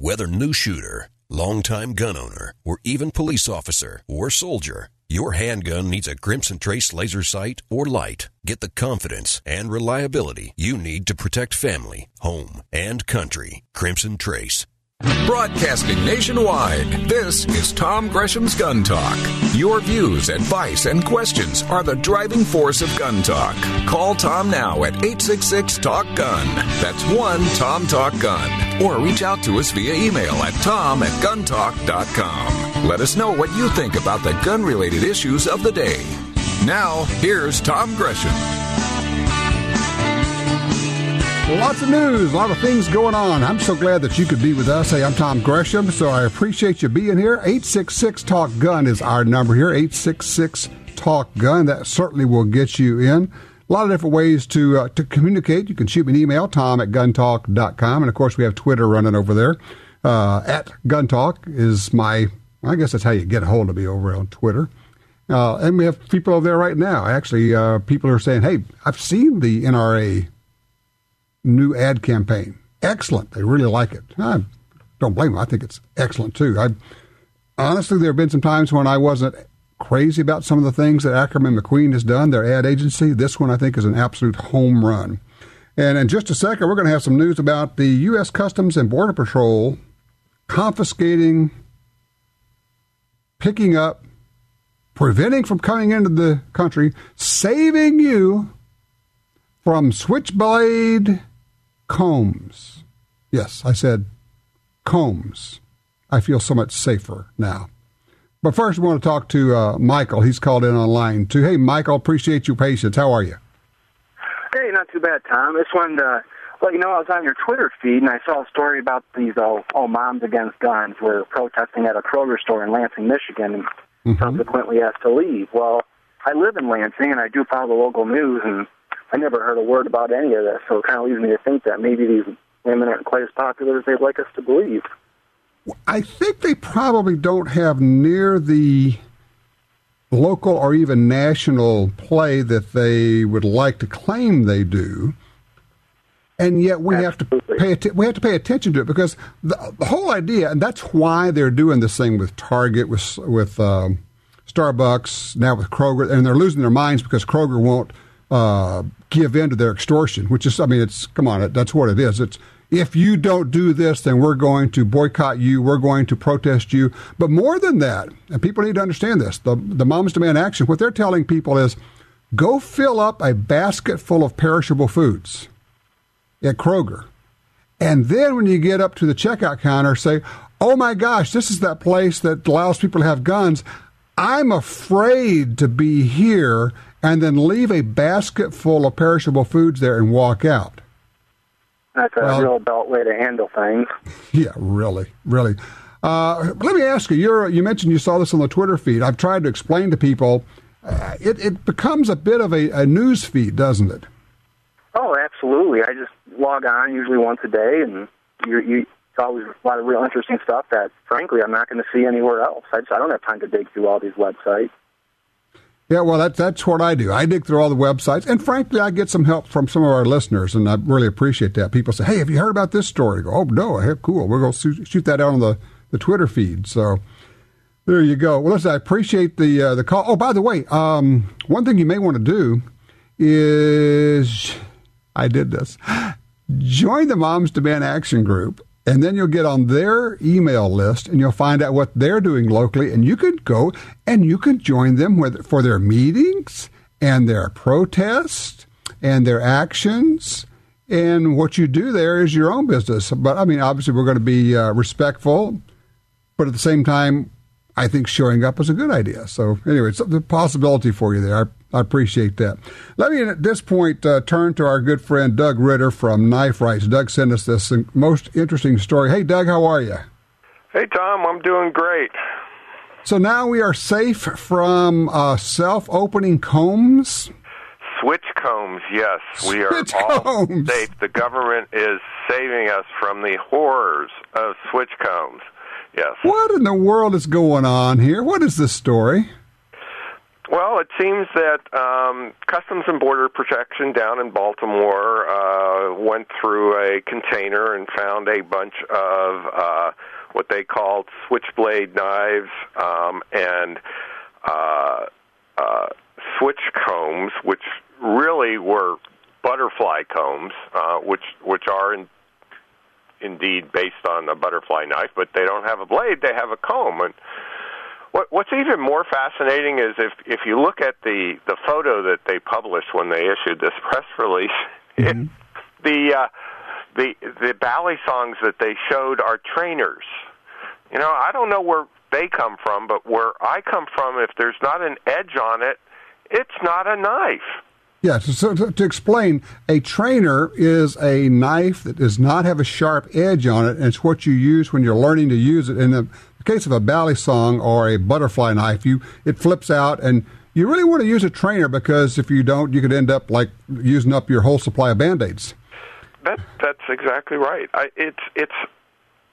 Whether new shooter, longtime gun owner, or even police officer or soldier, your handgun needs a Crimson Trace laser sight or light. Get the confidence and reliability you need to protect family, home, and country. Crimson Trace. Broadcasting nationwide, this is Tom Gresham's Gun Talk. Your views, advice, and questions are the driving force of gun talk. Call Tom now at 866 Talk Gun. That's 1 Tom Talk Gun. Or reach out to us via email at tom at guntalk.com. Let us know what you think about the gun related issues of the day. Now, here's Tom Gresham. Lots of news, a lot of things going on. I'm so glad that you could be with us. Hey, I'm Tom Gresham, so I appreciate you being here. 866 Talk Gun is our number here. 866 Talk Gun. That certainly will get you in. A lot of different ways to uh, to communicate. You can shoot me an email, tom at guntalk.com. And of course, we have Twitter running over there. Uh, at Gun Talk is my, I guess that's how you get a hold of me over on Twitter. Uh, and we have people over there right now. Actually, uh, people are saying, hey, I've seen the NRA new ad campaign. Excellent. They really like it. I don't blame them. I think it's excellent too. I honestly, there have been some times when I wasn't crazy about some of the things that Ackerman McQueen has done. Their ad agency. This one I think is an absolute home run. And in just a second, we're going to have some news about the U.S. Customs and Border Patrol confiscating, picking up, preventing from coming into the country, saving you from switchblade combs. Yes, I said combs. I feel so much safer now. But first, we want to talk to uh, Michael. He's called in on line two. Hey, Michael, appreciate your patience. How are you? Hey, not too bad, Tom. This one, uh, well, you know, I was on your Twitter feed and I saw a story about these oh, oh moms against guns were protesting at a Kroger store in Lansing, Michigan, and Mm-hmm. subsequently asked to leave. Well, I live in Lansing and I do follow the local news, and I never heard a word about any of this. So it kind of leads me to think that maybe these women aren't quite as popular as they'd like us to believe. I think they probably don't have near the local or even national play that they would like to claim they do. And yet we have to pay we have to pay attention to it because the, the whole idea, and that's why they're doing this thing with Target, with with um, Starbucks, now with Kroger, and they're losing their minds because Kroger won't uh, give in to their extortion. Which is, I mean, it's come on, that's what it is. It's if you don't do this, then we're going to boycott you. We're going to protest you. But more than that, and people need to understand this: the the Moms Demand Action. What they're telling people is, go fill up a basket full of perishable foods at Kroger. And then when you get up to the checkout counter, say, oh my gosh, this is that place that allows people to have guns. I'm afraid to be here, and then leave a basket full of perishable foods there and walk out. That's a Well- real adult way to handle things. Yeah, really, really. Uh, let me ask you. You're, you mentioned you saw this on the Twitter feed. I've tried to explain to people. Uh, it, it becomes a bit of a, a news feed, doesn't it? Oh, absolutely. I just log on usually once a day, and you, you, it's always a lot of real interesting stuff that, frankly, I'm not going to see anywhere else. I, just, I don't have time to dig through all these websites. Yeah, well, that, that's what I do. I dig through all the websites, and frankly, I get some help from some of our listeners, and I really appreciate that. People say, "Hey, have you heard about this story?" I go, "Oh no, heck, cool. We're going to shoot, shoot that out on the, the Twitter feed." So there you go. Well, listen, I appreciate the uh, the call. Oh, by the way, um, one thing you may want to do is I did this. Join the Moms Demand Action Group, and then you'll get on their email list, and you'll find out what they're doing locally, and you can go and you can join them with, for their meetings and their protests and their actions. And what you do there is your own business. But I mean, obviously, we're going to be uh, respectful, but at the same time, I think showing up is a good idea. So anyway, it's a possibility for you there. I, appreciate that. Let me at this point uh, turn to our good friend Doug Ritter from Knife Rights. Doug sent us this most interesting story. Hey, Doug, how are you? Hey, Tom, I'm doing great. So now we are safe from uh, self-opening combs. Switch combs, yes, we are all combs. safe. The government is saving us from the horrors of switch combs. Yes. What in the world is going on here? What is this story? Well, it seems that um, Customs and Border Protection down in Baltimore uh, went through a container and found a bunch of uh, what they called switchblade knives um, and uh, uh, switch combs, which really were butterfly combs, uh, which which are in, indeed based on a butterfly knife, but they don't have a blade; they have a comb. And what, what's even more fascinating is if if you look at the the photo that they published when they issued this press release, mm-hmm. it, the uh, the the balisongs that they showed are trainers. You know, I don't know where they come from, but where I come from, if there's not an edge on it, it's not a knife. Yes, yeah, so to, to, explain, a trainer is a knife that does not have a sharp edge on it, and it's what you use when you're learning to use it. In the case of a balisong or a butterfly knife, you it flips out, and you really want to use a trainer because if you don't, you could end up like using up your whole supply of band-aids. That that's exactly right. I, it's it's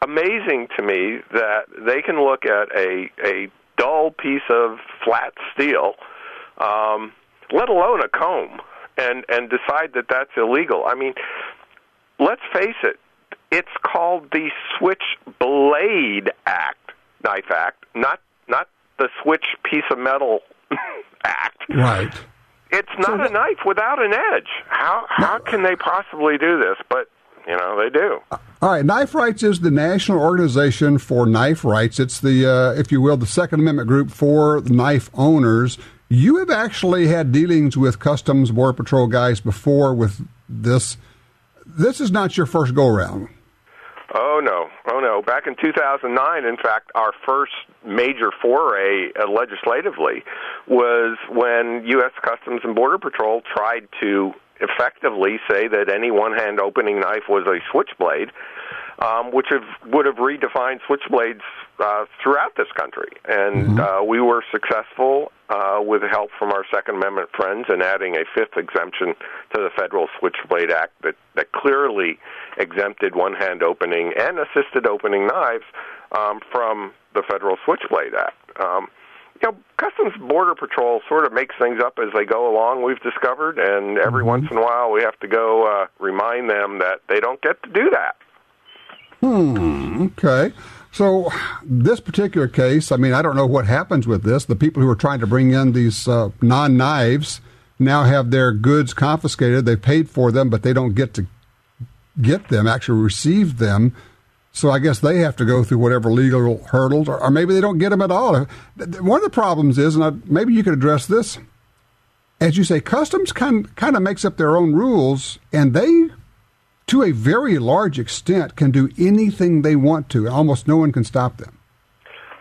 amazing to me that they can look at a a dull piece of flat steel. Um, let alone a comb, and and decide that that's illegal. I mean, let's face it, it's called the Switchblade Act, Knife Act, not not the Switch Piece of Metal Act. Right. It's not so, a knife without an edge. How how can they possibly do this? But you know they do. All right, Knife Rights is the national organization for knife rights. It's the, uh, if you will, the Second Amendment group for knife owners. You have actually had dealings with Customs Border Patrol guys before with this. This is not your first go around. Oh no, oh no! Back in 2009, in fact, our first major foray uh, legislatively was when U.S. Customs and Border Patrol tried to effectively say that any one-hand opening knife was a switchblade, um, which have, would have redefined switchblades uh, throughout this country. And mm-hmm. uh, we were successful uh, with help from our Second Amendment friends in adding a fifth exemption to the Federal Switchblade Act that, that clearly exempted one hand opening and assisted opening knives um, from the Federal Switchblade Act. Um, you know, Customs Border Patrol sort of makes things up as they go along. We've discovered, and every mm-hmm. once in a while we have to go uh, remind them that they don't get to do that. Hmm. Okay. So this particular case, I mean, I don't know what happens with this. The people who are trying to bring in these uh, non-knives now have their goods confiscated. They've paid for them, but they don't get to get them, actually receive them. So I guess they have to go through whatever legal hurdles, or, or maybe they don't get them at all. One of the problems is, and I, maybe you could address this, as you say, customs kind kind of makes up their own rules, and they to a very large extent, can do anything they want to. Almost no one can stop them.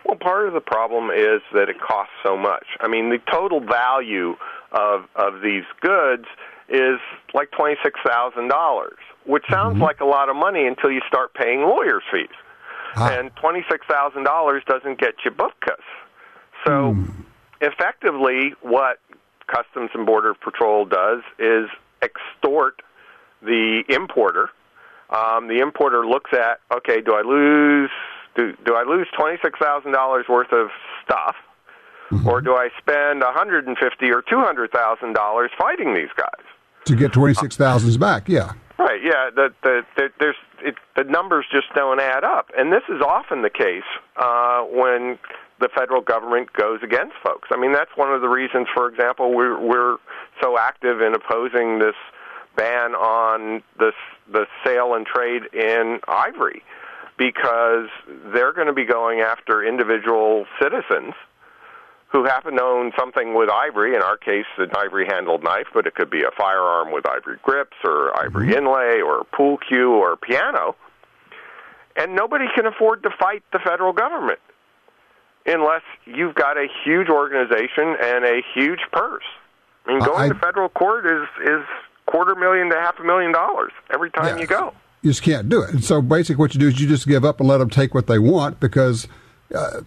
Well, part of the problem is that it costs so much. I mean, the total value of of these goods is like twenty six thousand dollars, which sounds mm-hmm. like a lot of money until you start paying lawyers' fees. Ah. And twenty six thousand dollars doesn't get you bupkis. So, mm. effectively, what Customs and Border Patrol does is extort the importer. Um, the importer looks at, okay, do I lose do do I lose twenty six thousand dollars worth of stuff, mm-hmm. or do I spend a hundred and fifty or two hundred thousand dollars fighting these guys to get twenty six thousands back? Yeah, right. Yeah, the, the, the there's it, the numbers just don't add up, and this is often the case uh, when the federal government goes against folks. I mean, that's one of the reasons, for example, we're we're so active in opposing this ban on the the sale and trade in ivory because they're going to be going after individual citizens who happen to own something with ivory. In our case, an ivory handled knife, but it could be a firearm with ivory grips or ivory mm-hmm. inlay or pool cue or piano. And nobody can afford to fight the federal government unless you've got a huge organization and a huge purse. I mean, going I, to federal court is is quarter million to half a million dollars every time yeah. you go. You just can't do it. And so basically, what you do is you just give up and let them take what they want because uh,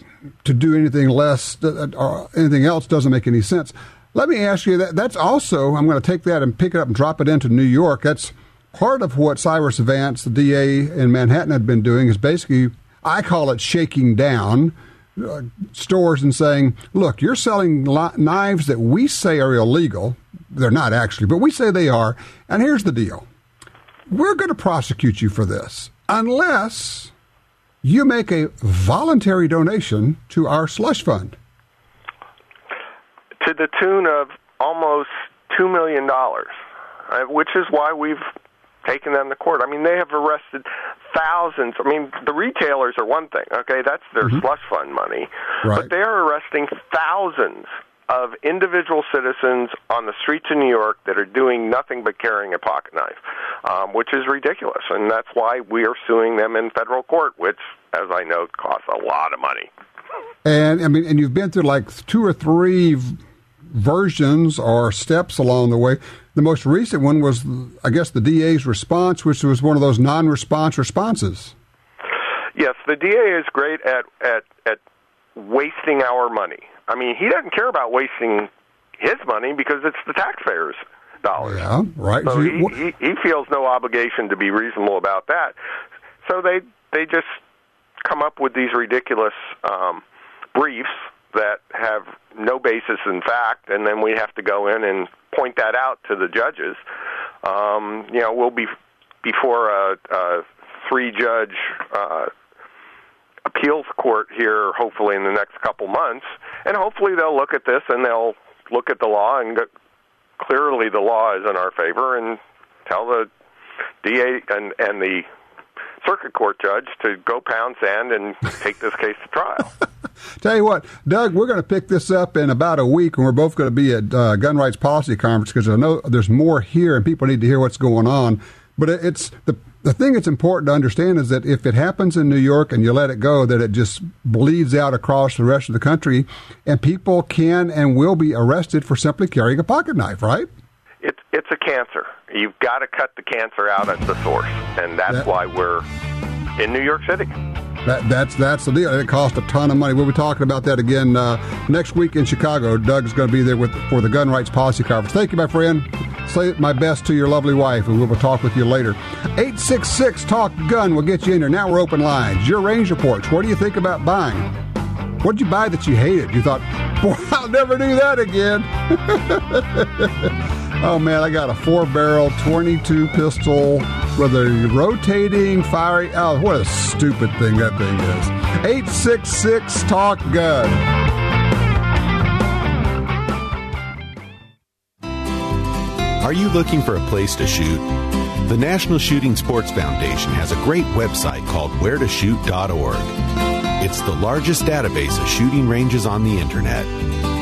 to do anything less uh, or anything else doesn't make any sense. Let me ask you that. That's also I'm going to take that and pick it up and drop it into New York. That's part of what Cyrus Vance, the DA in Manhattan, had been doing. Is basically I call it shaking down uh, stores and saying, "Look, you're selling li- knives that we say are illegal. They're not actually, but we say they are. And here's the deal: we're going to prosecute you for this unless you make a voluntary donation to our slush fund." To the tune of almost two million dollars, uh, which is why we've taken them to court. I mean, they have arrested thousands. I mean, the retailers are one thing, okay? That's their mm-hmm. slush fund money. Right. But they are arresting thousands of individual citizens on the streets of New York that are doing nothing but carrying a pocket knife, um, which is ridiculous. And that's why we are suing them in federal court, which, as I know, costs a lot of money. And I mean, and you've been through like two or three versions or steps along the way. The most recent one was, I guess, the DA's response, which was one of those non-response responses. Yes, the DA is great at at at wasting our money. I mean, he doesn't care about wasting his money because it's the taxpayers' dollars. Yeah, right. So he, he, he feels no obligation to be reasonable about that. So they they just come up with these ridiculous um, briefs that have no basis in fact, and then we have to go in and point that out to the judges. Um, you know, we'll be before a, a three-judge uh, appeals court here, hopefully in the next couple months, and hopefully they'll look at this and they'll look at the law and go, clearly the law is in our favor and tell the DA and and the circuit court judge to go pound sand and take this case to trial. Tell you what, Doug, we're going to pick this up in about a week, and we're both going to be at uh, Gun Rights Policy Conference because I know there's more here, and people need to hear what's going on. But it's the the thing that's important to understand is that if it happens in New York and you let it go, that it just bleeds out across the rest of the country, and people can and will be arrested for simply carrying a pocket knife, right? It's it's a cancer. You've got to cut the cancer out at the source, and that's that, why we're in New York City. That, that's that's the deal. It costs a ton of money. We'll be talking about that again uh, next week in Chicago. Doug's going to be there with for the Gun Rights Policy Conference. Thank you, my friend. Say my best to your lovely wife, and we will talk with you later. 866 Talk Gun will get you in there. Now we're open lines. Your range reports. What do you think about buying? What did you buy that you hated? You thought, boy, I'll never do that again. oh man, I got a four barrel 22 pistol with a rotating firing. Oh, what a stupid thing that thing is. 866 Talk Gun. Are you looking for a place to shoot? The National Shooting Sports Foundation has a great website called wheretoshoot.org. It's the largest database of shooting ranges on the internet.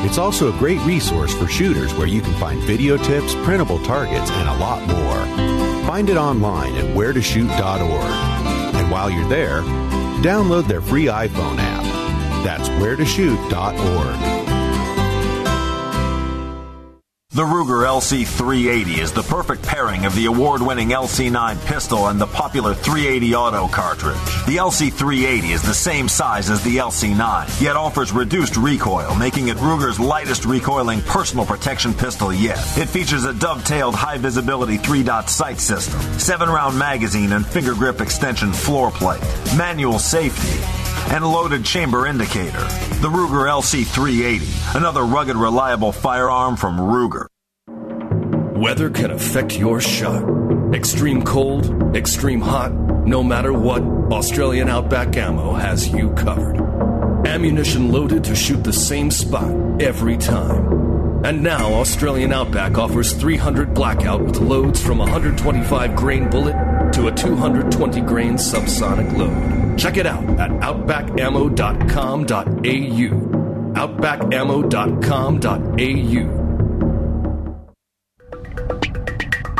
It's also a great resource for shooters where you can find video tips, printable targets, and a lot more. Find it online at wheretoshoot.org. And while you're there, download their free iPhone app. That's wheretoshoot.org. The Ruger LC380 is the perfect pairing of the award-winning LC9 pistol and the popular 380 auto cartridge. The LC380 is the same size as the LC9, yet offers reduced recoil, making it Ruger's lightest recoiling personal protection pistol yet. It features a dovetailed high-visibility three-dot sight system, seven-round magazine and finger grip extension floor plate, manual safety, and loaded chamber indicator. The Ruger LC380, another rugged, reliable firearm from Ruger. Weather can affect your shot. Extreme cold, extreme hot, no matter what, Australian Outback Ammo has you covered. Ammunition loaded to shoot the same spot every time. And now Australian Outback offers 300 blackout with loads from 125 grain bullet to a 220 grain subsonic load. Check it out at outbackammo.com.au. Outbackammo.com.au.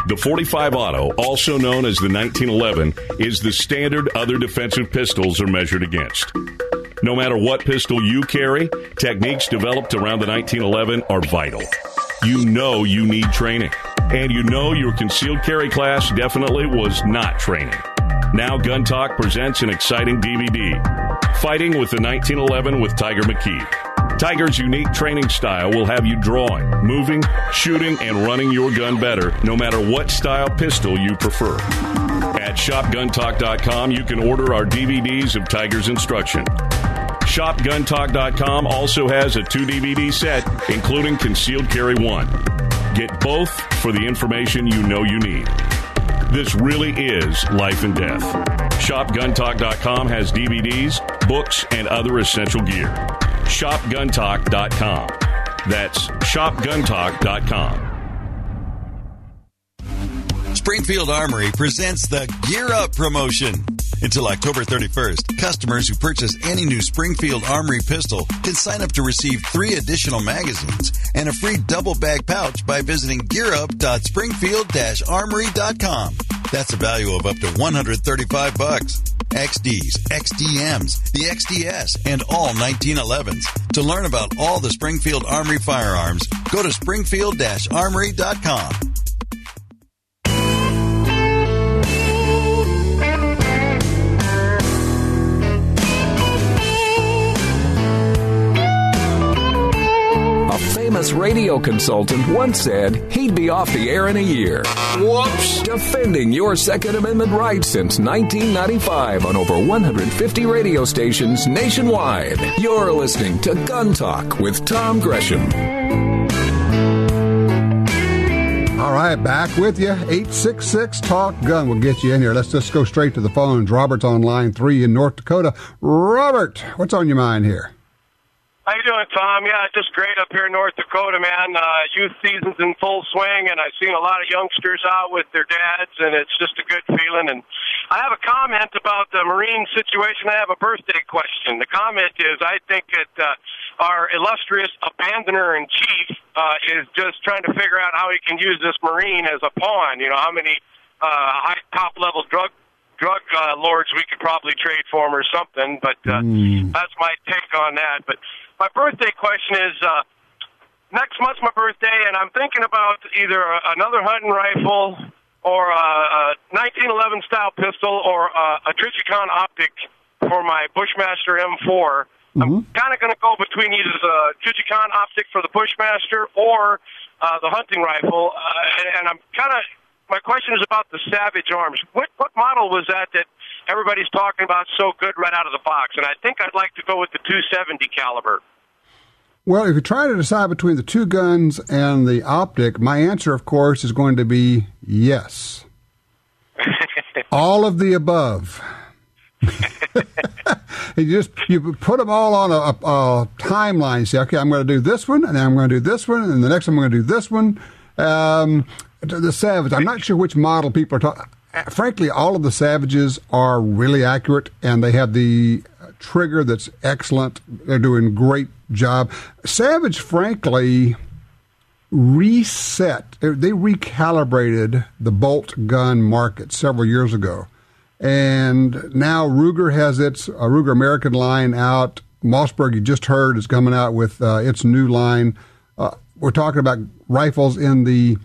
The 45 Auto, also known as the 1911, is the standard other defensive pistols are measured against. No matter what pistol you carry, techniques developed around the 1911 are vital. You know you need training, and you know your concealed carry class definitely was not training. Now Gun Talk presents an exciting DVD, Fighting with the 1911 with Tiger McKee. Tiger's unique training style will have you drawing, moving, shooting, and running your gun better, no matter what style pistol you prefer. At shopguntalk.com, you can order our DVDs of Tiger's instruction. ShopGunTalk.com also has a two DVD set, including Concealed Carry 1. Get both for the information you know you need. This really is life and death. ShopGunTalk.com has DVDs, books, and other essential gear. ShopGunTalk.com. That's ShopGunTalk.com. Springfield Armory presents the Gear Up promotion. Until October 31st, customers who purchase any new Springfield Armory pistol can sign up to receive three additional magazines and a free double bag pouch by visiting gearup.springfield-armory.com. That's a value of up to 135 bucks. XDs, XDMs, the XDS, and all 1911s. To learn about all the Springfield Armory firearms, go to springfield-armory.com. famous radio consultant once said he'd be off the air in a year. Whoops! Defending your Second Amendment rights since 1995 on over 150 radio stations nationwide. You're listening to Gun Talk with Tom Gresham. All right, back with you. 866 Talk Gun will get you in here. Let's just go straight to the phones. Robert's on line three in North Dakota. Robert, what's on your mind here? How you doing, Tom? Yeah, just great up here in North Dakota, man. Uh, youth season's in full swing, and I've seen a lot of youngsters out with their dads, and it's just a good feeling. And I have a comment about the Marine situation. I have a birthday question. The comment is, I think that uh, our illustrious abandoner in chief uh, is just trying to figure out how he can use this Marine as a pawn. You know, how many uh, high top level drug drug uh, lords we could probably trade for him or something. But uh, that's my take on that. But my birthday question is uh, next month's my birthday, and I'm thinking about either another hunting rifle or a, a 1911 style pistol or a, a Trijicon optic for my Bushmaster M4. I'm kind of going to go between either the Trijicon optic for the Bushmaster or uh, the hunting rifle, uh, and, and I'm kind of my question is about the Savage Arms. What what model was that that everybody's talking about so good right out of the box? And I think I'd like to go with the 270 caliber. Well, if you try to decide between the two guns and the optic, my answer, of course, is going to be yes. all of the above. you just you put them all on a, a, a timeline. Say, okay, I'm going to do this one, and then I'm going to do this one, and the next one I'm going to do this one. Um, the Savage. I'm not sure which model people are talking. Frankly, all of the Savages are really accurate, and they have the trigger that's excellent. They're doing great job. Savage, frankly, reset. They recalibrated the bolt gun market several years ago, and now Ruger has its uh, Ruger American line out. Mossberg, you just heard, is coming out with uh, its new line. Uh, we're talking about rifles in the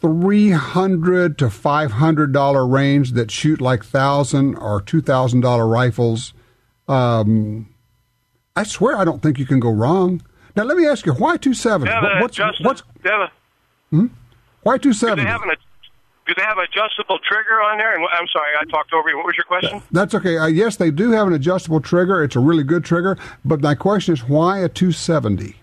three hundred to five hundred dollar range that shoot like thousand or two thousand dollar rifles. Um, I swear, I don't think you can go wrong. Now, let me ask you, why two seventy? What's what's a- hmm? why two do they have an do they have adjustable trigger on there? And I'm sorry, I talked over you. What was your question? That's okay. Uh, yes, they do have an adjustable trigger. It's a really good trigger. But my question is, why a two seventy?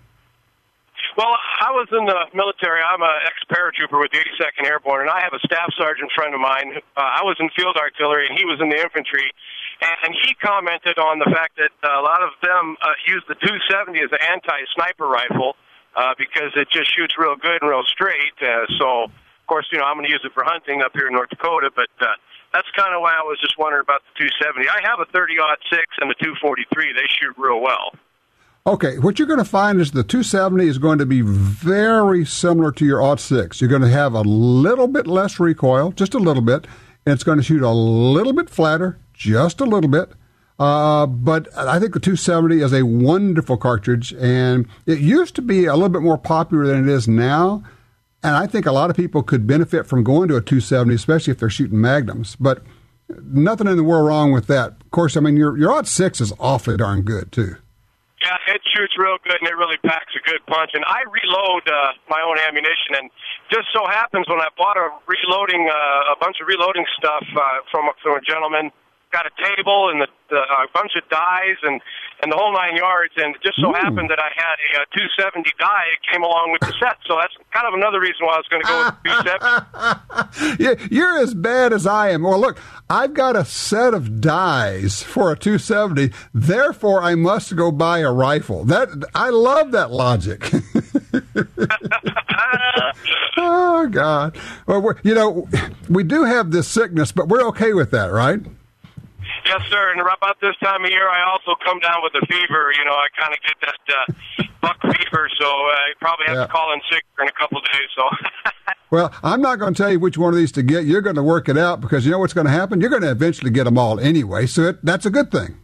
Well, I was in the military. I'm an ex-paratrooper with the 82nd Airborne, and I have a staff sergeant friend of mine. Uh, I was in field artillery, and he was in the infantry. And he commented on the fact that uh, a lot of them uh, use the 270 as an anti-sniper rifle uh, because it just shoots real good and real straight. Uh, so, of course, you know, I'm going to use it for hunting up here in North Dakota, but uh, that's kind of why I was just wondering about the 270. I have a 30-06 and the 243. They shoot real well. Okay, what you're going to find is the 270 is going to be very similar to your Aught 6. You're going to have a little bit less recoil, just a little bit, and it's going to shoot a little bit flatter, just a little bit. Uh, but I think the 270 is a wonderful cartridge, and it used to be a little bit more popular than it is now. And I think a lot of people could benefit from going to a 270, especially if they're shooting magnums. But nothing in the world wrong with that. Of course, I mean your your Aught 6 is awfully darn good too. Yeah, it shoots real good and it really packs a good punch. And I reload uh, my own ammunition, and just so happens when I bought a reloading, uh, a bunch of reloading stuff uh, from from a gentleman, got a table and the, the, a bunch of dies, and and the whole nine yards. And it just so Ooh. happened that I had a, uh 270 die. It came along with the set, so that's kind of another reason why I was going to go with 270. Yeah, You're as bad as I am. Well, look, I've got a set of dies for a 270. Therefore, I must go buy a rifle. That I love that logic. oh God! Well, you know, we do have this sickness, but we're okay with that, right? Yes, sir. And about this time of year, I also come down with a fever. You know, I kind of get that uh, buck fever, so I probably have Yeah. to call in sick in a couple of days. So, Well, I'm not going to tell you which one of these to get. You're going to work it out because you know what's going to happen. You're going to eventually get them all anyway, so it, that's a good thing.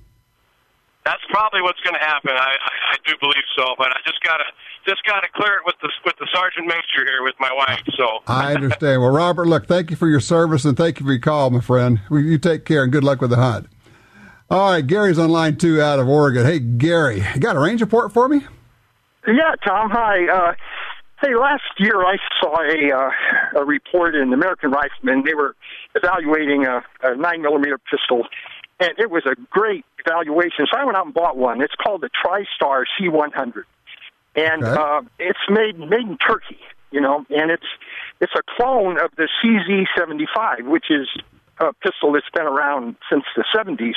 that's probably what's going to happen. I, I, I do believe so, but I just gotta just gotta clear it with the with the sergeant major here with my wife. So, I understand. Well, Robert, look, thank you for your service and thank you for your call, my friend. You take care and good luck with the hunt. All right, Gary's on line two out of Oregon. Hey, Gary, you got a range report for me? Yeah, Tom. Hi. Uh, hey, last year I saw a uh, a report in American Rifleman. They were evaluating a, a nine millimeter pistol, and it was a great evaluation. So I went out and bought one. It's called the TriStar C100, and Okay. uh, it's made made in Turkey. You know, and it's it's a clone of the CZ75, which is a pistol that's been around since the 70s.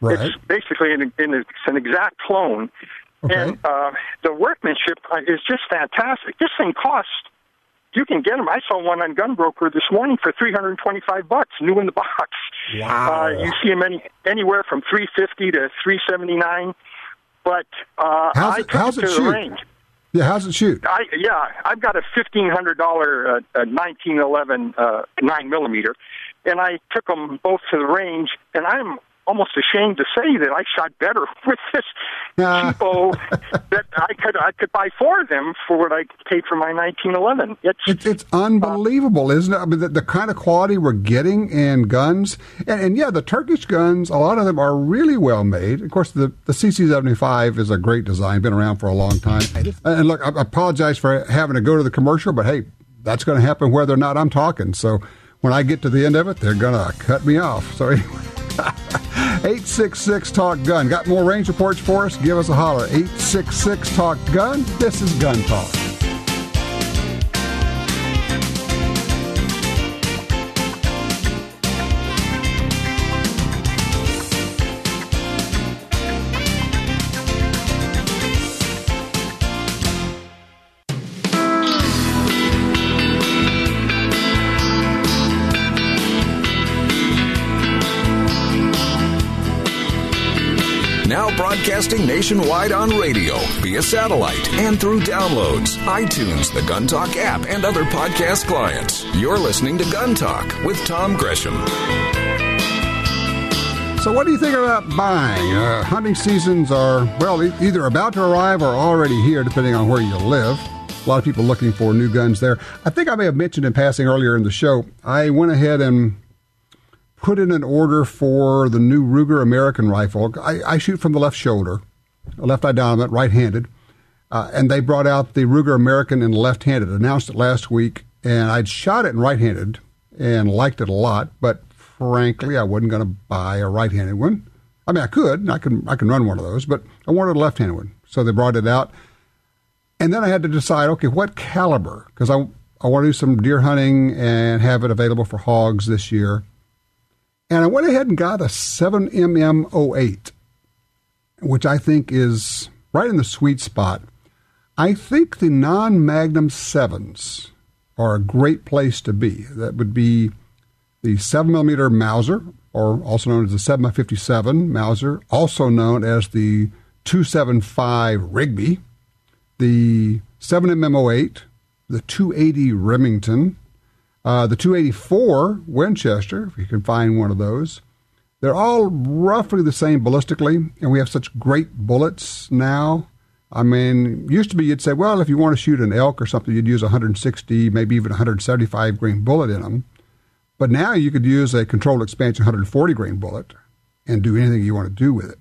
Right. It's basically an, it's an exact clone. And uh, the workmanship uh, is just fantastic. This thing costs. You can get them. I saw one on Gunbroker this morning for three hundred and twenty-five bucks, new in the box. Wow. Uh, you see them any, anywhere from three fifty to three seventy-nine. But uh, How's I it- took how's it it to shoot? the range. Yeah, how's it shoot? I yeah, I've got a fifteen hundred dollar uh, nineteen eleven uh, nine millimeter, and I took them both to the range, and I'm almost ashamed to say that I shot better with this ah. cheapo that I could I could buy four of them for what I paid for my nineteen eleven. It's It's, it's unbelievable, isn't it? I mean, the, the kind of quality we're getting in guns, and, and yeah, the Turkish guns, a lot of them are really well made. Of course, the, the CZ75 is a great design, been around for a long time. And look, I apologize for having to go to the commercial, but hey, that's going to happen whether or not I'm talking. So when I get to the end of it, they're going to cut me off. So anyway. 866 Talk Gun. Got more range reports for us? Give us a holler. 866 Talk Gun. This is Gun Talk. Broadcasting nationwide on radio, via satellite, and through downloads, iTunes, the Gun Talk app, and other podcast clients. You're listening to Gun Talk with Tom Gresham. So, what do you think about buying? Uh, hunting seasons are, well, either about to arrive or already here, depending on where you live. A lot of people looking for new guns there. I think I may have mentioned in passing earlier in the show, I went ahead and put in an order for the new Ruger American rifle. I, I shoot from the left shoulder, left eye dominant, right handed. Uh, and they brought out the Ruger American in left handed, announced it last week. And I'd shot it in right handed and liked it a lot, but frankly, I wasn't going to buy a right handed one. I mean, I could, I can, I can run one of those, but I wanted a left handed one. So they brought it out. And then I had to decide, okay, what caliber? Because I, I want to do some deer hunting and have it available for hogs this year. And I went ahead and got a 7mm08, which I think is right in the sweet spot. I think the non Magnum 7s are a great place to be. That would be the 7mm Mauser, or also known as the 757 Mauser, also known as the 275 Rigby, the 7mm08, the 280 Remington, uh, the 284 Winchester, if you can find one of those. They're all roughly the same ballistically, and we have such great bullets now. I mean, used to be you'd say, well, if you want to shoot an elk or something, you'd use a 160, maybe even 175 grain bullet in them. But now you could use a controlled expansion 140 grain bullet and do anything you want to do with it.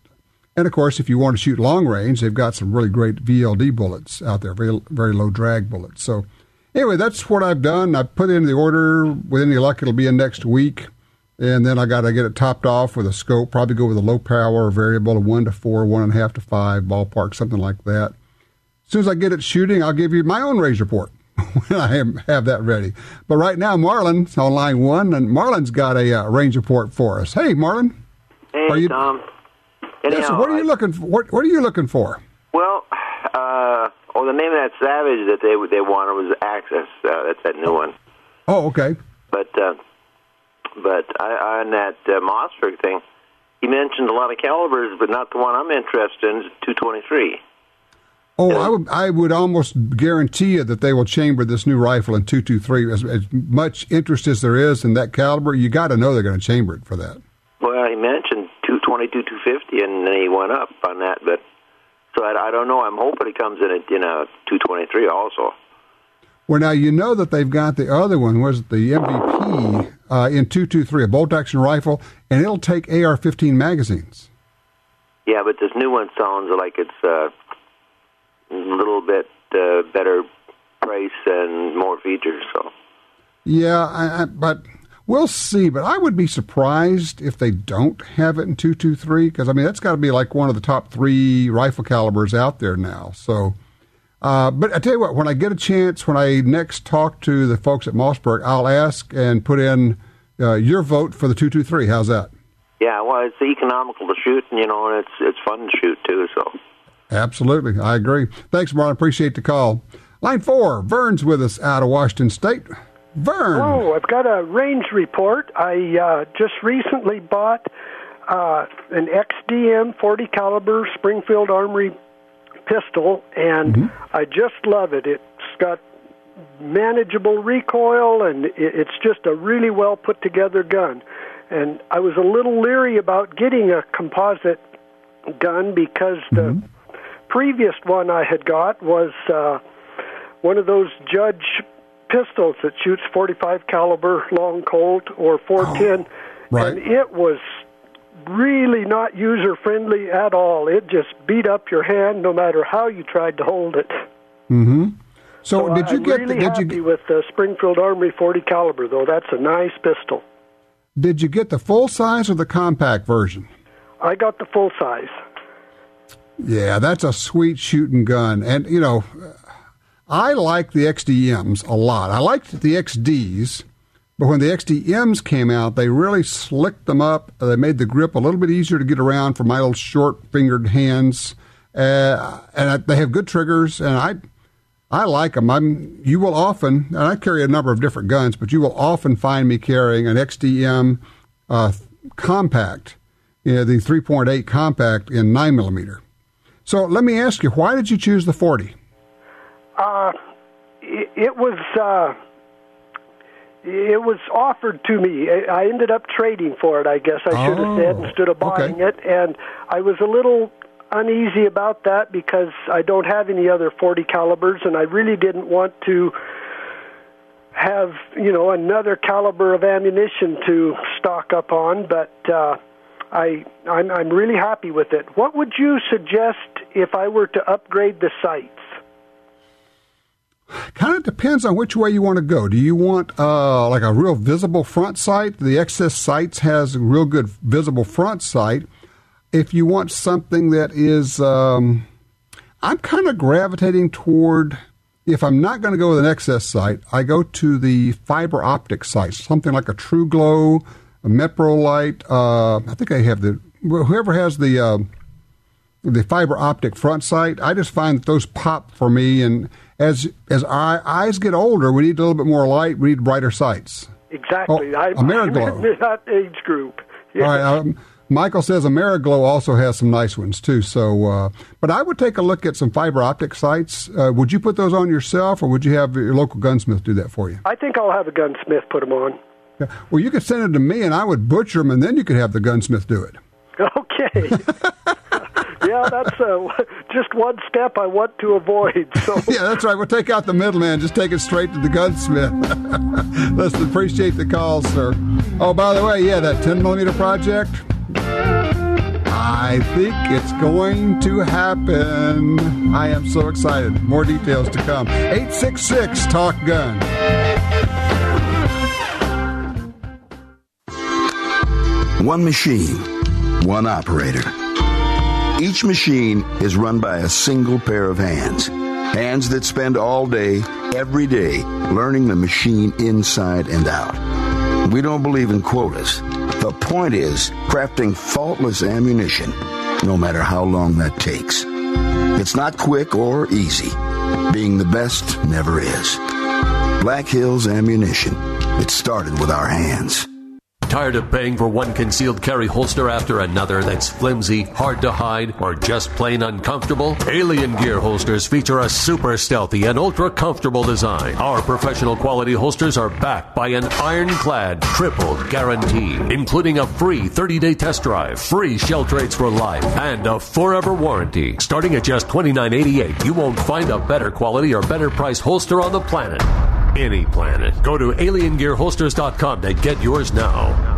And of course, if you want to shoot long range, they've got some really great VLD bullets out there, very, very low drag bullets. So, anyway, that's what I've done. I put in the order. With any luck, it'll be in next week. and then I got to get it topped off with a scope. Probably go with a low power variable of one to four, one and a half to five ballpark, something like that. As soon as I get it shooting, I'll give you my own range report when I have that ready. But right now, Marlon's on line one, and Marlon's got a uh, range report for us. Hey, Marlon. Hey, are you, Tom. Yeah, so what are you looking for? What, what are you looking for? Well, the name of that Savage that they they wanted was Axis. Uh, that's that new one. Oh, okay. But uh, but I, on that uh, Mossberg thing, he mentioned a lot of calibers, but not the one I'm interested in. Two twenty three. Oh, I would, I would almost guarantee you that they will chamber this new rifle in 223. As, as much interest as there is in that caliber, you got to know they're going to chamber it for that. Well, he mentioned 222, 250, and then he went up on that. But so I, I don't know. I'm hoping it comes in at you know 223 also. Well, now you know that they've got the other one. Was it the MVP uh, in 223, a bolt action rifle, and it'll take AR-15 magazines. Yeah, but this new one sounds like it's uh, a little bit uh, better price and more features. So. Yeah, I, I, but we'll see. But I would be surprised if they don't have it in two two three because I mean that's got to be like one of the top three rifle calibers out there now. So. Uh, but I tell you what, when I get a chance, when I next talk to the folks at Mossberg, I'll ask and put in uh, your vote for the two two three. How's that? Yeah, well, it's economical to shoot, and you know, and it's it's fun to shoot too. So Absolutely. I agree. Thanks, Marlon. Appreciate the call. Line four, Vern's with us out of Washington State. Vern. Oh, I've got a range report. I uh, just recently bought uh, an XDM 40 caliber Springfield Armory pistol, and mm-hmm. I just love it. It's got manageable recoil, and it's just a really well put together gun. And I was a little leery about getting a composite gun because the mm-hmm previous one I had got was uh, one of those Judge pistols that shoots 45 caliber long Colt or 410, oh, right. and it was really not user friendly at all. It just beat up your hand no matter how you tried to hold it. Mm-hmm. So, so did you I'm get? Really the, did happy you with the Springfield Armory 40 caliber though? That's a nice pistol. Did you get the full size or the compact version? I got the full size. Yeah, that's a sweet shooting gun. And, you know, I like the XDMs a lot. I liked the XDs, but when the XDMs came out, they really slicked them up. They made the grip a little bit easier to get around for my little short fingered hands. Uh, and they have good triggers, and I. I like them. I'm, you will often, and I carry a number of different guns, but you will often find me carrying an XDM uh, compact, you know, the 3.8 compact in 9 millimeter. So let me ask you, why did you choose the 40? Uh, it, it was uh, it was offered to me. I ended up trading for it. I guess I should oh, have said instead of buying okay. it, and I was a little uneasy about that because I don't have any other 40 calibers, and I really didn't want to have you know another caliber of ammunition to stock up on, but. Uh, I I'm, I'm really happy with it. What would you suggest if I were to upgrade the sights? Kind of depends on which way you want to go. Do you want uh, like a real visible front sight? The XS Sights has a real good visible front sight. If you want something that is, um, I'm kind of gravitating toward. If I'm not going to go with an XS sight, I go to the fiber optic sights, something like a TruGlo a Meprolite. Uh, I think I have the whoever has the uh, the fiber optic front sight. I just find that those pop for me. And as as our eyes get older, we need a little bit more light. We need brighter sights. Exactly. Oh, I'm, AmeriGlo. I'm in that age group. All right. Um, Michael says AmeriGlo also has some nice ones too. So, uh, but I would take a look at some fiber optic sights. Uh, would you put those on yourself, or would you have your local gunsmith do that for you? I think I'll have a gunsmith put them on. Yeah. Well, you could send it to me, and I would butcher them, and then you could have the gunsmith do it. Okay. yeah, that's uh, just one step I want to avoid. So yeah, that's right. We'll take out the middleman. Just take it straight to the gunsmith. Let's appreciate the call, sir. Oh, by the way, yeah, that 10 millimeter project. I think it's going to happen. I am so excited. More details to come. 866 Talk Gun. One machine, one operator. Each machine is run by a single pair of hands. Hands that spend all day, every day, learning the machine inside and out. We don't believe in quotas. The point is crafting faultless ammunition, no matter how long that takes. It's not quick or easy. Being the best never is. Black Hills Ammunition. It started with our hands. Tired of paying for one concealed carry holster after another that's flimsy, hard to hide, or just plain uncomfortable? Alien Gear holsters feature a super stealthy and ultra comfortable design. Our professional quality holsters are backed by an ironclad triple guarantee, including a free 30 day test drive, free shell trades for life, and a forever warranty. Starting at just $29.88, you won't find a better quality or better price holster on the planet any planet. Go to aliengearholsters.com to get yours now.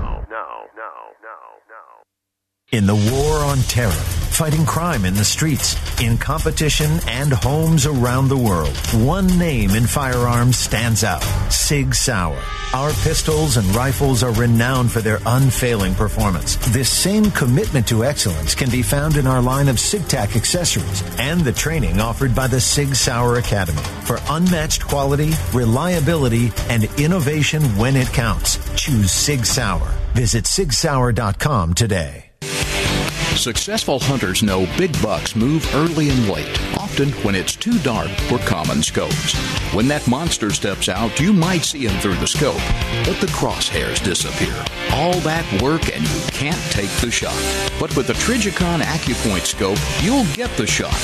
In the war on terror, fighting crime in the streets, in competition and homes around the world, one name in firearms stands out Sig Sauer. Our pistols and rifles are renowned for their unfailing performance. This same commitment to excellence can be found in our line of SIGTAC accessories and the training offered by the Sig Sauer Academy. For unmatched quality, reliability, and innovation when it counts, choose Sig Sauer. Visit sigsauer.com today. Successful hunters know big bucks move early and late, often when it's too dark for common scopes. When that monster steps out, you might see him through the scope, but the crosshairs disappear. All that work and you can't take the shot. But with the Trijicon AccuPoint scope, you'll get the shot.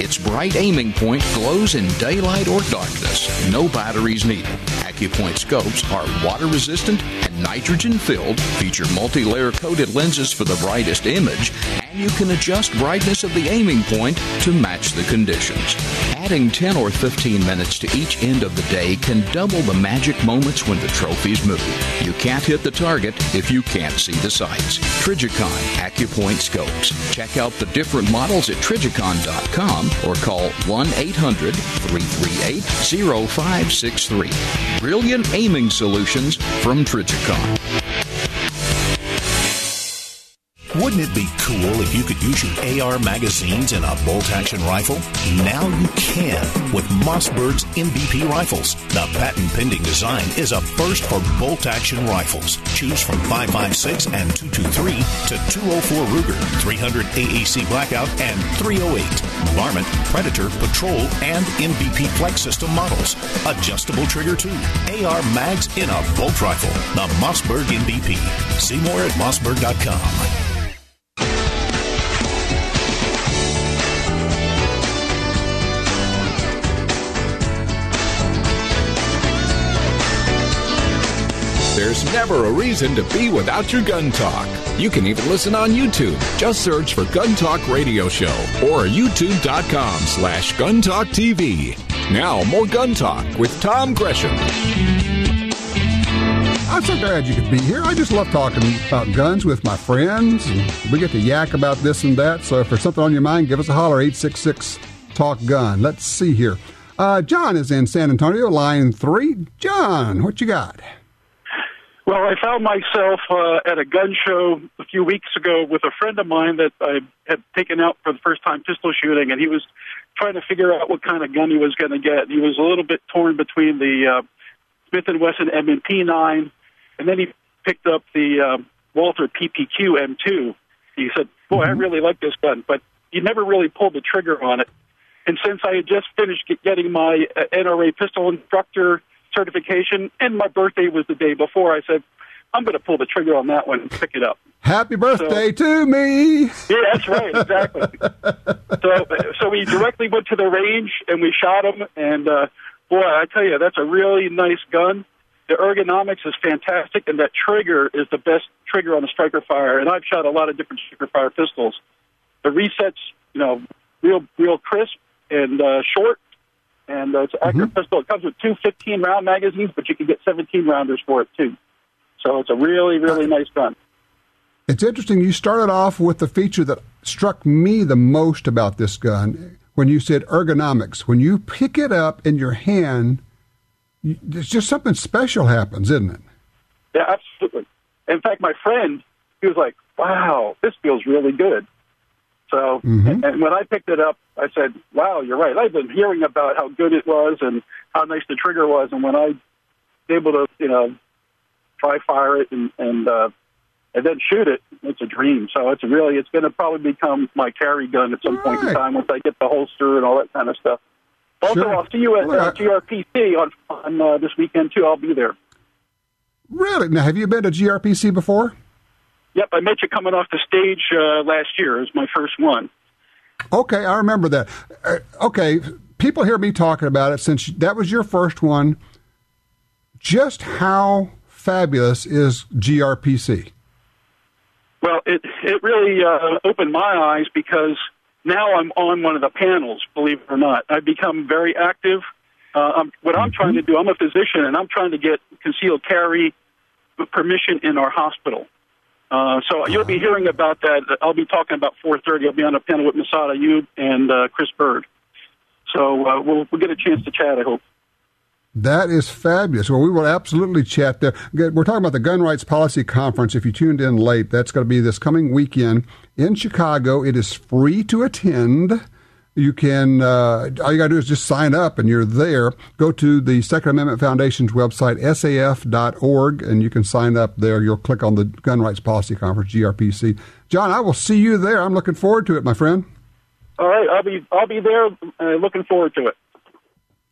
Its bright aiming point glows in daylight or darkness. No batteries needed. AccuPoint scopes are water resistant and nitrogen filled, feature multi layer coated lenses for the brightest image, and you can adjust brightness of the aiming point to match the conditions. Adding 10 or 15 minutes to each end of the day can double the magic moments when the trophies move. You can't hit the target if you can't see the sights. Trijicon AccuPoint scopes. Check out the different models at Trijicon.com or call 1 800 338 0563. Brilliant aiming solutions from Trijicon. Wouldn't it be cool if you could use your AR magazines in a bolt action rifle? Now you can with Mossberg's MVP rifles. The patent pending design is a first for bolt action rifles. Choose from 556 and 223 to 204 Ruger, 300 AAC Blackout, and 308. Varmint, Predator, Patrol, and MVP Flex System models. Adjustable trigger too. AR mags in a bolt rifle. The Mossberg MVP. See more at mossberg.com. There's never a reason to be without your gun talk. You can even listen on YouTube. Just search for Gun Talk Radio Show or youtube.com slash Gun Talk TV. Now, more Gun Talk with Tom Gresham. I'm so glad you could be here. I just love talking about guns with my friends. We get to yak about this and that. So if there's something on your mind, give us a holler, 866 Talk Gun. Let's see here. Uh, John is in San Antonio, line three. John, what you got? Well, I found myself uh, at a gun show a few weeks ago with a friend of mine that I had taken out for the first time pistol shooting, and he was trying to figure out what kind of gun he was going to get. He was a little bit torn between the uh, Smith and Wesson M&P 9, and then he picked up the uh, Walther PPQ M2. He said, "Boy, I really like this gun," but he never really pulled the trigger on it. And since I had just finished getting my uh, NRA pistol instructor certification, and my birthday was the day before. I said, I'm going to pull the trigger on that one and pick it up. Happy birthday so, to me! Yeah, that's right, exactly. so, so we directly went to the range and we shot him, and uh, boy, I tell you, that's a really nice gun. The ergonomics is fantastic, and that trigger is the best trigger on a striker fire. And I've shot a lot of different striker fire pistols. The resets, you know, real, real crisp and uh, short and uh, it's an accurate mm-hmm. pistol. It comes with two 15 round magazines, but you can get 17 rounders for it too. So it's a really, really nice gun. It's interesting. You started off with the feature that struck me the most about this gun when you said ergonomics. When you pick it up in your hand, there's just something special happens, isn't it? Yeah, absolutely. In fact, my friend he was like, "Wow, this feels really good." So, Mhm. and when I picked it up, I said, "Wow, you're right. I've been hearing about how good it was and how nice the trigger was, and when I was able to, you know, dry fire it and and uh, and then shoot it, it's a dream. So it's really it's going to probably become my carry gun at some point in time once I get the holster and all that kind of stuff. Also, Sure. I'll see you at uh, GRPC on on uh, this weekend too. I'll be there. Really? Now, have you been to GRPC before? Yep, I met you coming off the stage uh, last year. It was my first one. Okay, I remember that. Uh, okay, people hear me talking about it since that was your first one. Just how fabulous is GRPC? Well, it it really uh, opened my eyes because now I'm on one of the panels. Believe it or not, I've become very active. Uh, I'm, what I'm trying to do, I'm a physician, and I'm trying to get concealed carry permission in our hospital. Uh, so you'll be hearing about that. I'll be talking about 4:30. I'll be on a panel with Massad Ayoob and uh, Chris Bird. So uh, we'll we'll get a chance to chat. I hope. That is fabulous. Well, we will absolutely chat there. We're talking about the Gun Rights Policy Conference. If you tuned in late, that's going to be this coming weekend in Chicago. It is free to attend. You can, uh, all you got to do is just sign up and you're there. Go to the Second Amendment Foundation's website, saf.org, and you can sign up there. You'll click on the Gun Rights Policy Conference, GRPC. John, I will see you there. I'm looking forward to it, my friend. All right, I'll be I'll be there. Uh, looking forward to it.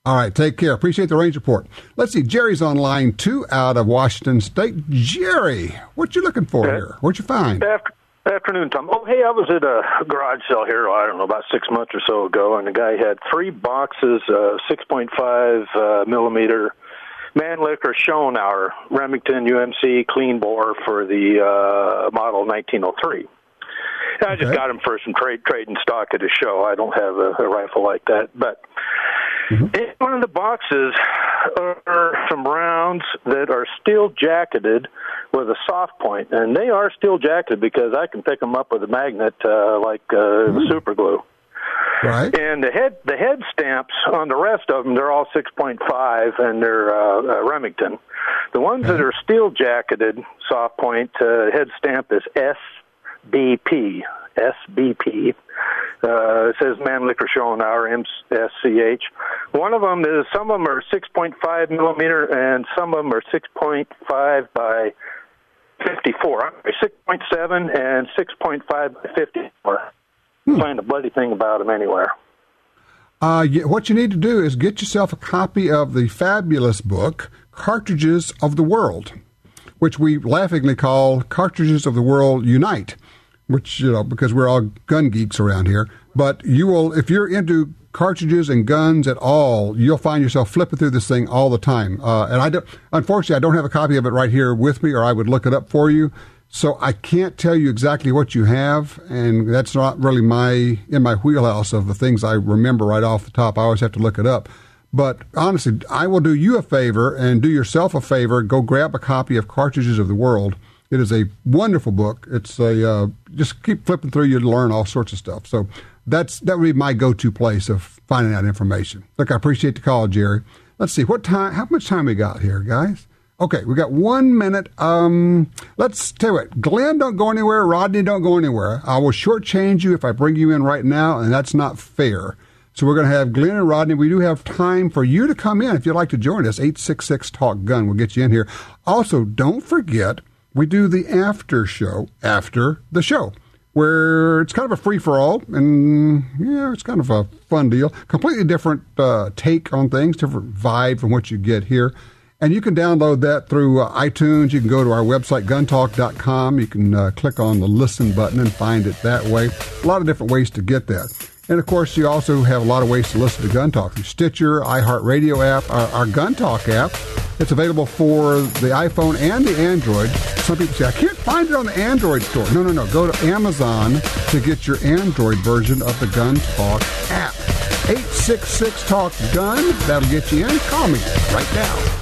All right, take care. Appreciate the range report. Let's see. Jerry's on line two out of Washington State. Jerry, what you looking for here? What'd you find? After, afternoon, Tom. Oh, hey, I was at a garage sale here, I don't know, about six months or so ago, and the guy had three boxes, uh, 6.5 uh, millimeter Mannlicher Schonauer Remington UMC clean bore for the uh, model 1903. And I just got him for some trade trading stock at a show. I don't have a, a rifle like that, but in one of the boxes are some rounds that are steel jacketed with a soft point, and they are steel jacketed because I can pick them up with a magnet uh, like uh, the super glue. Right. And the head the head stamps on the rest of them they're all 6.5 and they're uh, uh, Remington. The ones that are steel jacketed soft point uh, head stamp is SBP. SBP. Uh, it says Mannlicher Schonauer, MSCH. One of them is, some of them are 6.5 millimeter and some of them are 6.5 by 54. I'm sorry, 6.7 and 6.5 by 54. Find a bloody thing about them anywhere. Uh, what you need to do is get yourself a copy of the fabulous book, Cartridges of the World, which we laughingly call Cartridges of the World Unite, which, you know, because we're all gun geeks around here. But you will, if you're into cartridges and guns at all, you'll find yourself flipping through this thing all the time. Uh, and I don't, unfortunately, I don't have a copy of it right here with me, or I would look it up for you. So I can't tell you exactly what you have, and that's not really my in my wheelhouse of the things I remember right off the top. I always have to look it up. But honestly, I will do you a favor and do yourself a favor. Go grab a copy of Cartridges of the World. It is a wonderful book. It's a uh, just keep flipping through. You learn all sorts of stuff. So that's that would be my go-to place of finding out information. Look, I appreciate the call, Jerry. Let's see what time. How much time we got here, guys? Okay, we got one minute. Um, let's tell it. Glenn, don't go anywhere. Rodney, don't go anywhere. I will shortchange you if I bring you in right now, and that's not fair. So we're going to have Glenn and Rodney. We do have time for you to come in if you'd like to join us. 866 Talk Gun. We'll get you in here. Also, don't forget, we do the after show after the show where it's kind of a free for all, and yeah, it's kind of a fun deal. Completely different uh, take on things, different vibe from what you get here. And you can download that through uh, iTunes. You can go to our website, guntalk.com. You can uh, click on the listen button and find it that way. A lot of different ways to get that. And of course, you also have a lot of ways to listen to Gun Talk through Stitcher, iHeartRadio app, our, our Gun Talk app. It's available for the iPhone and the Android. Some people say, I can't find it on the Android store. No, no, no. Go to Amazon to get your Android version of the Gun Talk app. 866 Talk Gun. That'll get you in. Call me right now.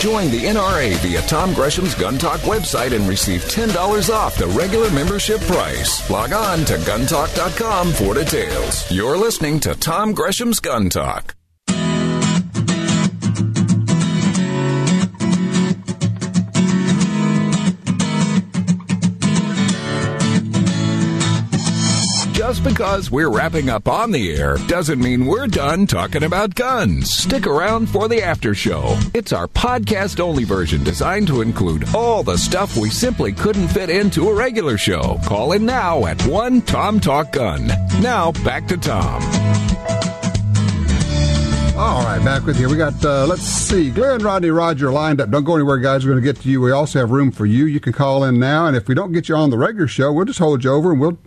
Join the NRA via Tom Gresham's Gun Talk website and receive $10 off the regular membership price. Log on to guntalk.com for details. You're listening to Tom Gresham's Gun Talk. Just because we're wrapping up on the air doesn't mean we're done talking about guns. Stick around for the after show. It's our podcast only version designed to include all the stuff we simply couldn't fit into a regular show. Call in now at 1 Tom Talk Gun. Now, back to Tom. All right, back with you. We got, uh, let's see, Glenn, Rodney, Roger lined up. Don't go anywhere, guys. We're going to get to you. We also have room for you. You can call in now. And if we don't get you on the regular show, we'll just hold you over and we'll,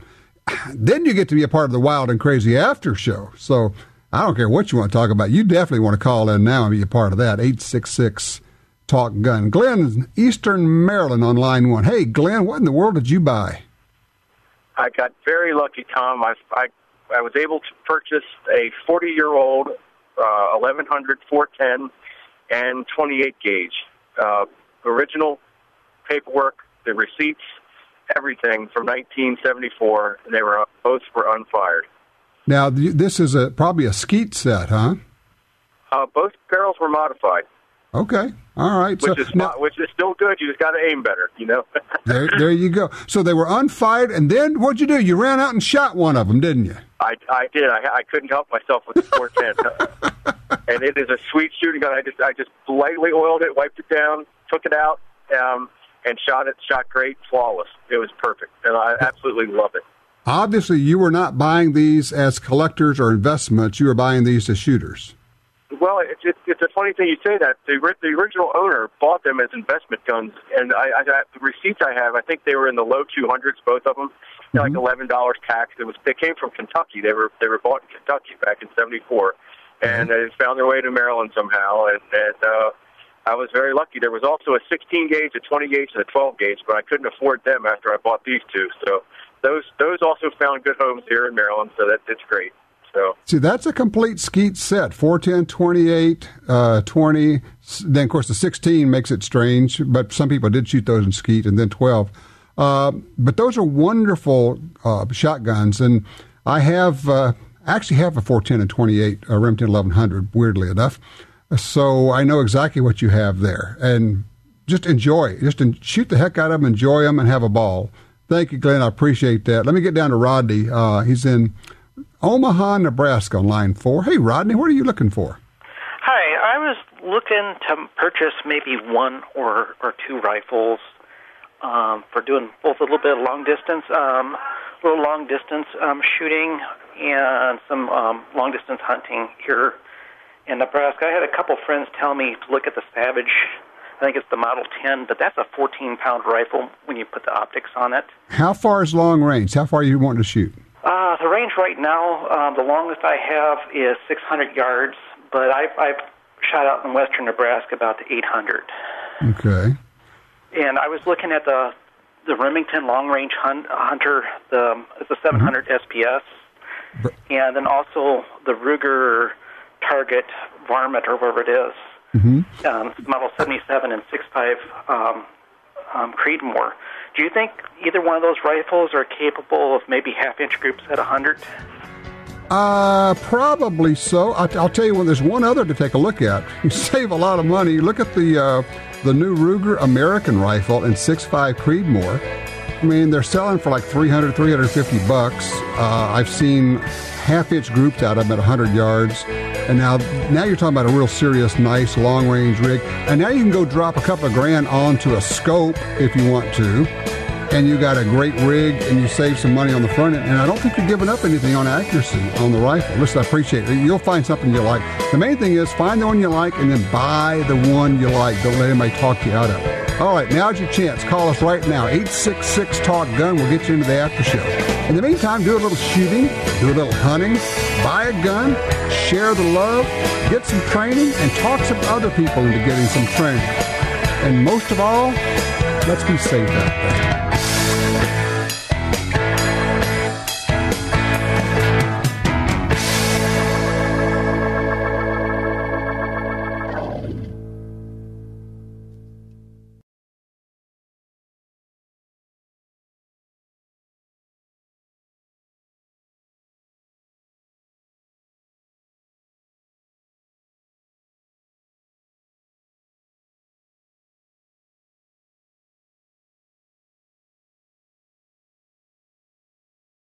then you get to be a part of the wild and crazy after show. So I don't care what you want to talk about. You definitely want to call in now and be a part of that. 866 Talk Gun. Glenn, Eastern Maryland on line one. Hey, Glenn, what in the world did you buy? I got very lucky, Tom. I, I, I was able to purchase a 40 year old uh, 1100 410 and 28 gauge. Uh, original paperwork, the receipts, everything from 1974. They were both were unfired. Now, this is a probably a skeet set, huh? Uh, both barrels were modified, Okay. All right. which so is now, which is still good. You just got to aim better, you know. there, there you go. So they were unfired, and then what'd you do? You ran out and shot one of them, didn't you? I I did. I I couldn't help myself with the 410, and it is a sweet shooting gun. I just I just lightly oiled it, wiped it down, took it out, um, and shot it. Shot great, flawless. It was perfect, and I absolutely love it. Obviously, you were not buying these as collectors or investments. You were buying these as shooters. Well, it's it's, it's a funny thing you say that. The the original owner bought them as investment guns, and I, I the receipts I have, I think they were in the low two hundreds, both of them, know, like eleven dollars tax. It was they came from Kentucky. They were they were bought in Kentucky back in '74, and they found their way to Maryland somehow. And, and uh, I was very lucky. There was also a 16 gauge, a 20 gauge, and a 12 gauge, but I couldn't afford them after I bought these two. So those those also found good homes here in Maryland. So that it's great. So See, that's a complete skeet set 410, 28, uh, 20. Then, of course, the 16 makes it strange, but some people did shoot those in skeet, and then 12. Uh, but those are wonderful uh, shotguns, and I have uh, actually have a 410 and 28 uh, Remington 1100, weirdly enough. So I know exactly what you have there, and just enjoy, just shoot the heck out of them, enjoy them, and have a ball. Thank you, Glenn. I appreciate that. Let me get down to Rodney. Uh, he's in Omaha, Nebraska, on line four. Hey, Rodney, what are you looking for? Hi, I was looking to purchase maybe one or or two rifles um, for doing both a little bit of long distance, um, a little long distance um, shooting, and some um, long distance hunting here in Nebraska. I had a couple friends tell me to look at the Savage. I think it's the Model 10, but that's a 14 pound rifle when you put the optics on it. How far is long range? How far are you wanting to shoot? Uh, the range right now, uh, the longest I have is 600 yards, but I've, I've shot out in western Nebraska about to 800. Okay. And I was looking at the the Remington Long Range Hunt, Hunter, the it's a 700 SPS, and then also the Ruger Target Varmint or whatever it is, Mm-hmm. um, Model 77 and 6.5 um, um, Creedmoor. Do you think either one of those rifles are capable of maybe half-inch groups at 100? Uh, probably so. I, I'll tell you what. There's one other to take a look at. You save a lot of money. Look at the uh, the new Ruger American rifle and 6.5 Creedmoor. I mean, they're selling for like 300, 350 bucks. Uh, I've seen half-inch groups out of them at 100 yards, and now now you're talking about a real serious, nice long-range rig. And now you can go drop a couple of grand onto a scope if you want to and you got a great rig and you save some money on the front end. And I don't think you're giving up anything on accuracy on the rifle. Listen, I appreciate it. You'll find something you like. The main thing is find the one you like and then buy the one you like. Don't let anybody talk you out of it. All right, now's your chance. Call us right now. 866 Talk Gun. We'll get you into the after show. In the meantime, do a little shooting, do a little hunting, buy a gun, share the love, get some training, and talk some other people into getting some training. And most of all, let's be safe out there.